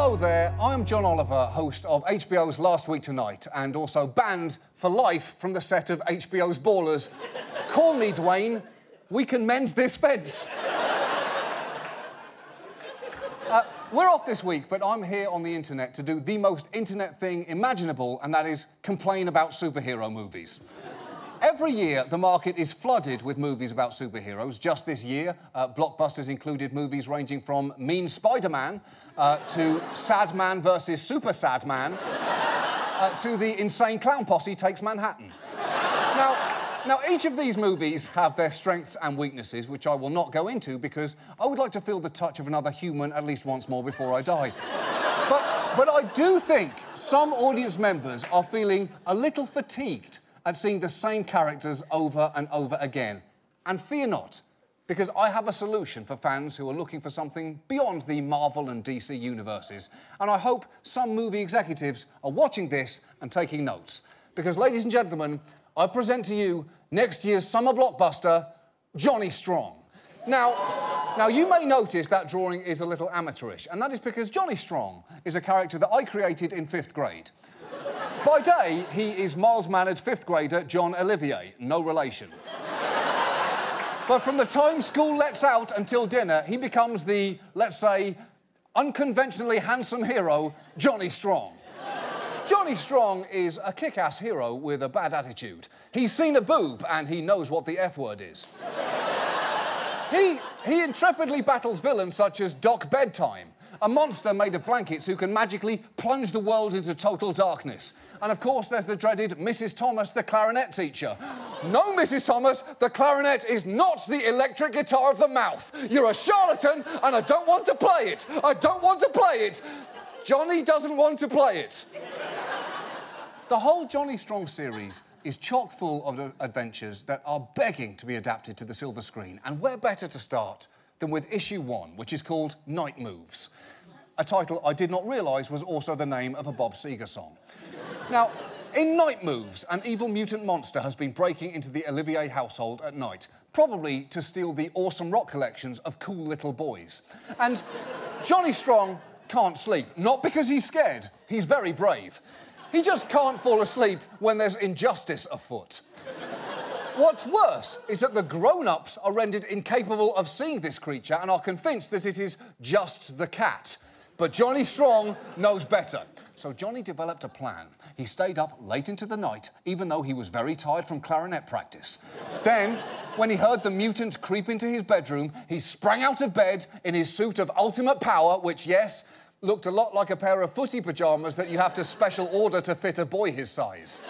Hello there, I'm John Oliver, host of HBO's Last Week Tonight, and also banned for life from the set of HBO's Ballers. Call me, Dwayne. We can mend this fence. uh, we're off this week, but I'm here on the internet to do the most internet thing imaginable, and that is complain about superhero movies. Every year, the market is flooded with movies about superheroes. Just this year, uh, blockbusters included movies ranging from Mean Spider-Man uh, to Sad Man versus Super Sad Man uh, to The Insane Clown Posse Takes Manhattan. now, now, each of these movies have their strengths and weaknesses, which I will not go into because I would like to feel the touch of another human at least once more before I die. but, but I do think some audience members are feeling a little fatigued at seeing the same characters over and over again. And fear not, because I have a solution for fans who are looking for something beyond the Marvel and DC universes. And I hope some movie executives are watching this and taking notes. Because, ladies and gentlemen, I present to you next year's summer blockbuster, Johnny Strong. Now, now, you may notice that drawing is a little amateurish, and that is because Johnny Strong is a character that I created in fifth grade. By day, he is mild-mannered fifth grader John Olivier, no relation. but from the time school lets out until dinner, he becomes the, let's say, unconventionally handsome hero, Johnny Strong. Johnny Strong is a kick-ass hero with a bad attitude. He's seen a boob and he knows what the F word is. he, he intrepidly battles villains such as Doc Bedtime, a monster made of blankets who can magically plunge the world into total darkness. And of course, there's the dreaded Mrs. Thomas, the clarinet teacher. no, Mrs. Thomas, the clarinet is not the electric guitar of the mouth. You're a charlatan, and I don't want to play it. I don't want to play it. Johnny doesn't want to play it. the whole Johnny Strong series is chock full of adventures that are begging to be adapted to the silver screen. And where better to start than with issue one, which is called Night Moves, a title I did not realise was also the name of a Bob Seger song. now, in Night Moves, an evil mutant monster has been breaking into the Olivier household at night, probably to steal the awesome rock collections of cool little boys. And Johnny Strong can't sleep, not because he's scared, he's very brave. He just can't fall asleep when there's injustice afoot. What's worse is that the grown-ups are rendered incapable of seeing this creature and are convinced that it is just the cat. But Johnny Strong knows better. So Johnny developed a plan. He stayed up late into the night, even though he was very tired from clarinet practice. then, when he heard the mutant creep into his bedroom, he sprang out of bed in his suit of ultimate power, which, yes, looked a lot like a pair of footy pyjamas that you have to special order to fit a boy his size.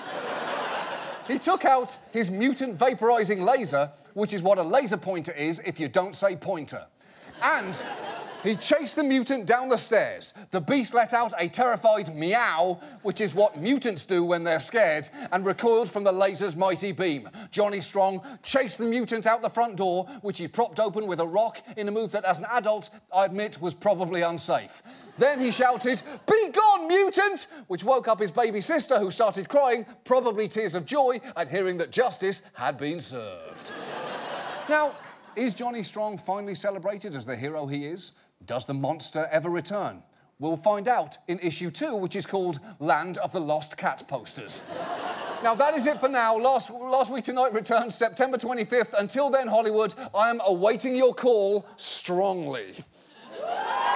He took out his mutant vaporizing laser, which is what a laser pointer is if you don't say pointer. And he chased the mutant down the stairs. The beast let out a terrified meow, which is what mutants do when they're scared, and recoiled from the laser's mighty beam. Johnny Strong chased the mutant out the front door, which he propped open with a rock in a move that, as an adult, I admit was probably unsafe. Then he shouted, Be gone, mutant! which woke up his baby sister, who started crying, probably tears of joy, at hearing that justice had been served. now, is Johnny Strong finally celebrated as the hero he is? Does the monster ever return? We'll find out in issue two, which is called Land of the Lost Cat Posters. now, that is it for now. Last, last week tonight returns September 25th. Until then, Hollywood, I am awaiting your call strongly.